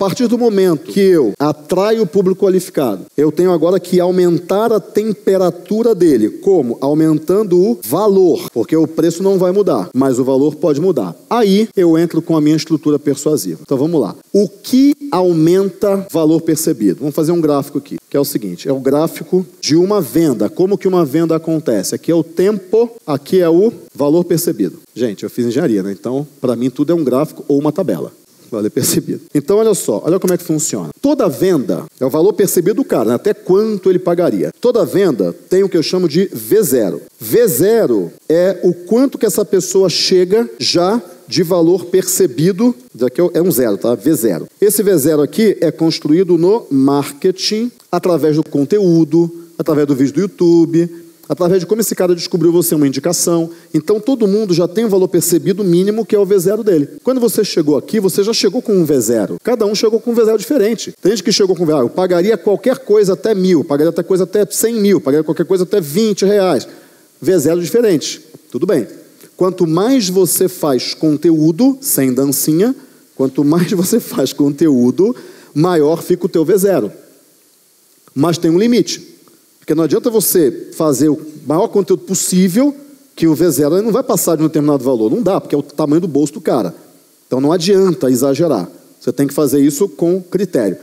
partir do momento que eu atraio o público qualificado, eu tenho agora que aumentar a temperatura dele. Como? Aumentando o valor, porque o preço não vai mudar, mas o valor pode mudar. Aí eu entro com a minha estrutura persuasiva. Então vamos lá. O que aumenta valor percebido? Vamos fazer um gráfico aqui, que é o seguinte: é o gráfico de uma venda. Como que uma venda acontece? Aqui é o tempo, aqui é o valor percebido. Gente, eu fiz engenharia, né? Então, para mim, tudo é um gráfico ou uma tabela valor percebido. Então, olha só, olha como é que funciona. Toda venda é o valor percebido do cara, né? até quanto ele pagaria. Toda venda tem o que eu chamo de V0. V0 é o quanto que essa pessoa chega já de valor percebido, daqui é um zero, tá? V0. Esse V0 aqui é construído no marketing, através do conteúdo, através do vídeo do YouTube, através de como esse cara descobriu você uma indicação. Então todo mundo já tem um valor percebido mínimo que é o V0 dele. Quando você chegou aqui, você já chegou com um V0. Cada um chegou com um V0 diferente. Tem gente que chegou com V0, eu pagaria qualquer coisa até mil, pagaria até coisa até 100 mil, pagaria qualquer coisa até 20 reais. V0 diferente. Tudo bem. Quanto mais você faz conteúdo, sem dancinha, quanto mais você faz conteúdo, maior fica o teu V0. Mas tem um limite. Porque não adianta você fazer o maior conteúdo possível, que o V0 não vai passar de um determinado valor. Não dá, porque é o tamanho do bolso do cara. Então não adianta exagerar. Você tem que fazer isso com critério.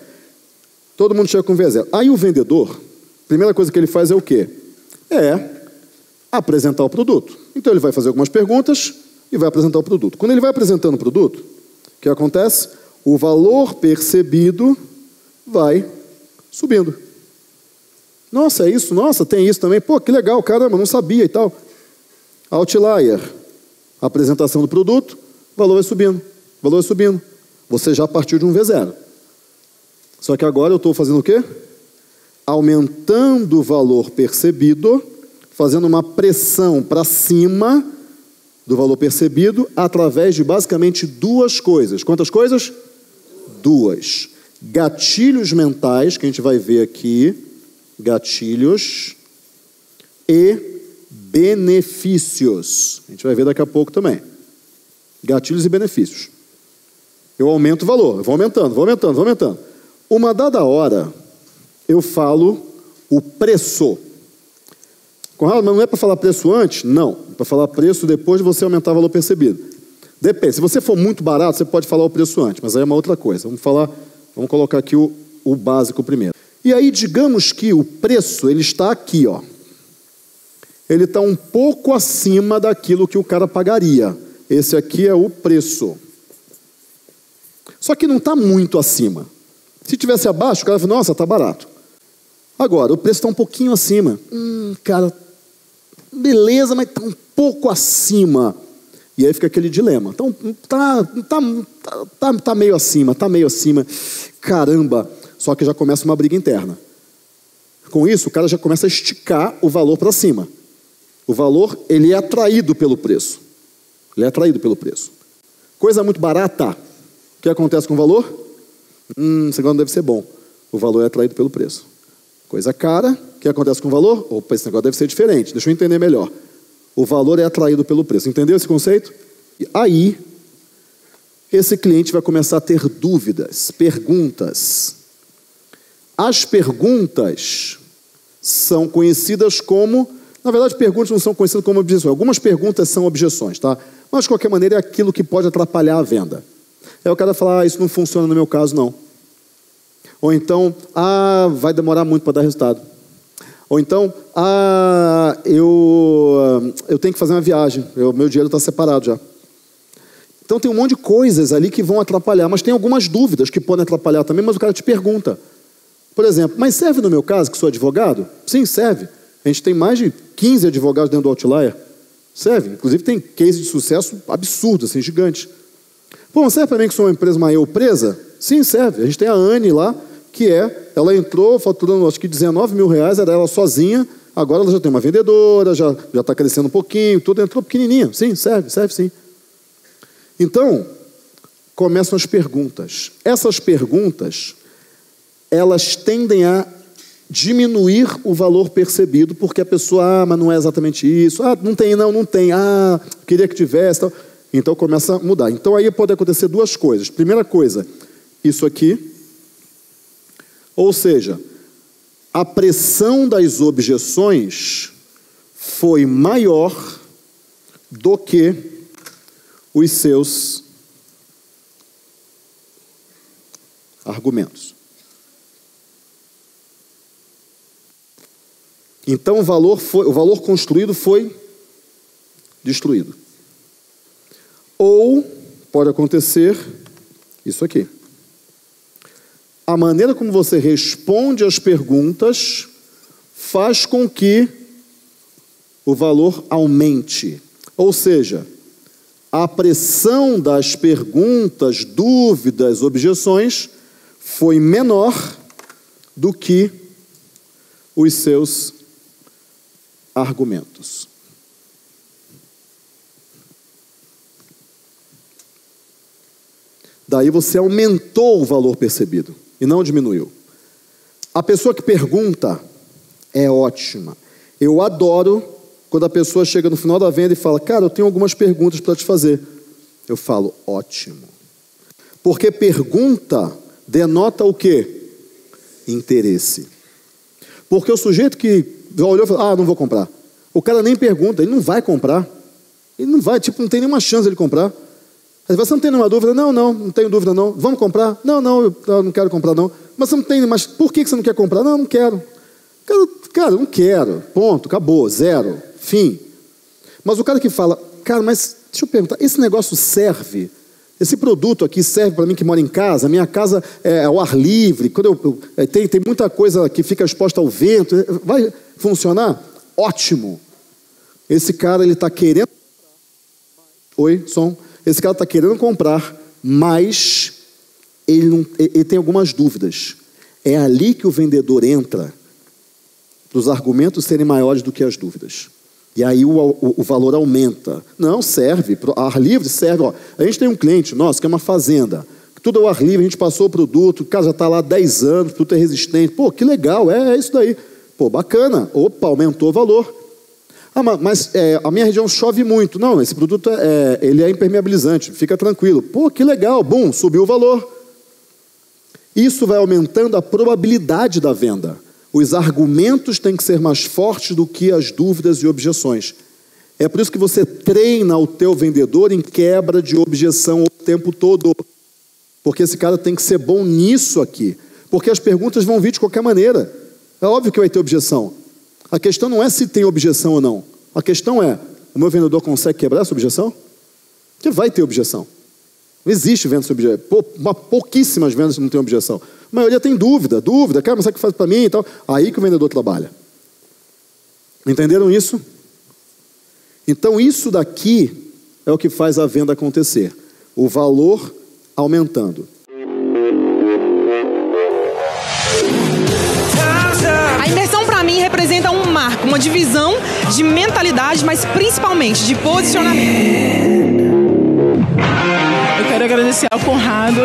Todo mundo chega com V0. Aí o vendedor, a primeira coisa que ele faz é o quê? É apresentar o produto. Então ele vai fazer algumas perguntas e vai apresentar o produto. Quando ele vai apresentando o produto, o que acontece? O valor percebido vai subindo. Nossa, é isso? Nossa, tem isso também. Pô, que legal, caramba, não sabia e tal. Outlier, apresentação do produto, valor vai subindo, valor vai subindo. Você já partiu de um V0. Só que agora eu estou fazendo o quê? Aumentando o valor percebido, fazendo uma pressão para cima do valor percebido através de basicamente duas coisas. Quantas coisas? Duas. Gatilhos mentais, que a gente vai ver aqui, gatilhos e benefícios. A gente vai ver daqui a pouco também. Gatilhos e benefícios. Eu aumento o valor, vou aumentando, vou aumentando, vou aumentando. Uma dada hora, eu falo o preço. Conrado, mas não é para falar preço antes? Não. É para falar preço depois de você aumentar o valor percebido. Depende. Se você for muito barato, você pode falar o preço antes, mas aí é uma outra coisa. Vamos falar, vamos colocar aqui o, o básico primeiro. E aí, digamos que o preço ele está aqui, ó. Ele está um pouco acima daquilo que o cara pagaria. Esse aqui é o preço. Só que não está muito acima. Se tivesse abaixo, o cara fala, nossa, está barato. Agora, o preço está um pouquinho acima. Hum, cara, beleza, mas está um pouco acima. E aí fica aquele dilema. Então, tá, tá, tá, tá, meio acima, tá meio acima. Caramba, só que já começa uma briga interna. Com isso, o cara já começa a esticar o valor para cima. O valor, ele é atraído pelo preço. Ele é atraído pelo preço. Coisa muito barata. O que acontece com o valor? Hum, esse negócio deve ser bom. O valor é atraído pelo preço. Coisa cara, o que acontece com o valor? Opa, esse negócio deve ser diferente. Deixa eu entender melhor. O valor é atraído pelo preço. Entendeu esse conceito? E aí, esse cliente vai começar a ter dúvidas, perguntas. As perguntas são conhecidas como. Na verdade, perguntas não são conhecidas como objeções. Algumas perguntas são objeções, tá? Mas, de qualquer maneira, é aquilo que pode atrapalhar a venda. É o cara falar, ah, isso não funciona no meu caso, não. Ou então, ah, vai demorar muito para dar resultado. Ou então, ah, eu, eu tenho que fazer uma viagem, o meu dinheiro está separado já. Então tem um monte de coisas ali que vão atrapalhar, mas tem algumas dúvidas que podem atrapalhar também, mas o cara te pergunta. Por exemplo, mas serve no meu caso, que sou advogado? Sim, serve. A gente tem mais de 15 advogados dentro do Outlier. Serve. Inclusive tem case de sucesso absurdo, assim, gigante. Pô, serve para mim que sou uma empresa maior presa? Sim, serve. A gente tem a Anne lá, que é, ela entrou faturando acho que 19 mil reais, era ela sozinha, agora ela já tem uma vendedora, já está crescendo um pouquinho, tudo entrou pequenininha. Sim, serve, serve sim. Então, começam as perguntas. Essas perguntas elas tendem a diminuir o valor percebido, porque a pessoa, ah, mas não é exatamente isso, ah, não tem, não, não tem, ah, queria que tivesse, tal. então começa a mudar. Então aí pode acontecer duas coisas. Primeira coisa, isso aqui. Ou seja, a pressão das objeções foi maior do que os seus argumentos. Então o valor, foi, o valor construído foi destruído. Ou pode acontecer isso aqui. A maneira como você responde às perguntas faz com que o valor aumente. Ou seja, a pressão das perguntas, dúvidas, objeções foi menor do que os seus argumentos. Daí você aumentou o valor percebido e não diminuiu. A pessoa que pergunta é ótima. Eu adoro quando a pessoa chega no final da venda e fala: Cara, eu tenho algumas perguntas para te fazer. Eu falo: Ótimo. Porque pergunta denota o quê? Interesse. Porque o sujeito que olhou e falou: Ah, não vou comprar. O cara nem pergunta, ele não vai comprar. Ele não vai, tipo, não tem nenhuma chance de comprar. Aí você não tem nenhuma dúvida? Não, não, não tenho dúvida não. Vamos comprar? Não, não, eu não quero comprar não. Mas você não tem, mas por que você não quer comprar? Não, não quero. Cara, cara, não quero. Ponto, acabou, zero, fim. Mas o cara que fala, cara, mas deixa eu perguntar, esse negócio serve? Esse produto aqui serve para mim que mora em casa? Minha casa é ao ar livre, quando eu, é, tem, tem muita coisa que fica exposta ao vento. Vai funcionar? Ótimo. Esse cara ele está querendo. Oi, som. Esse cara está querendo comprar, mas ele, não, ele tem algumas dúvidas. É ali que o vendedor entra, para os argumentos serem maiores do que as dúvidas. E aí o, o, o valor aumenta. Não, serve. Ar livre serve. Ó, a gente tem um cliente nosso que é uma fazenda. Tudo é ar livre, a gente passou o produto, o cara já está lá há 10 anos, tudo é resistente. Pô, que legal, é, é isso daí. Pô, bacana. Opa, aumentou o valor. Ah, mas é, a minha região chove muito. Não, esse produto é, ele é impermeabilizante, fica tranquilo. Pô, que legal, bom, subiu o valor. Isso vai aumentando a probabilidade da venda. Os argumentos têm que ser mais fortes do que as dúvidas e objeções. É por isso que você treina o teu vendedor em quebra de objeção o tempo todo. Porque esse cara tem que ser bom nisso aqui. Porque as perguntas vão vir de qualquer maneira. É óbvio que vai ter objeção. A questão não é se tem objeção ou não. A questão é: o meu vendedor consegue quebrar essa objeção? Porque vai ter objeção. Não existe venda sem objeção. Pouquíssimas vendas não tem objeção. A maioria tem dúvida, dúvida, cara, mas sabe o que faz para mim e tal. Aí que o vendedor trabalha. Entenderam isso? Então, isso daqui é o que faz a venda acontecer. O valor aumentando. representa um marco, uma divisão de mentalidade, mas principalmente de posicionamento. Eu quero agradecer ao Conrado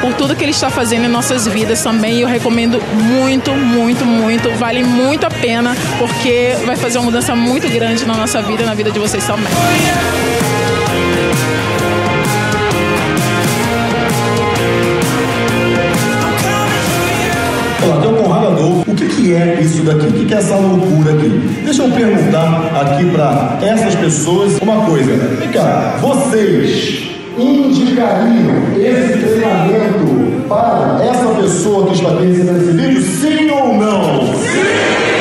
por tudo que ele está fazendo em nossas vidas também. Eu recomendo muito, muito, muito. Vale muito a pena, porque vai fazer uma mudança muito grande na nossa vida e na vida de vocês também. que é isso daqui? O que é essa loucura aqui? Deixa eu perguntar aqui para essas pessoas uma coisa. Vem cá, vocês indicaria esse treinamento para essa pessoa que está aqui recebendo esse vídeo, sim ou não? Sim!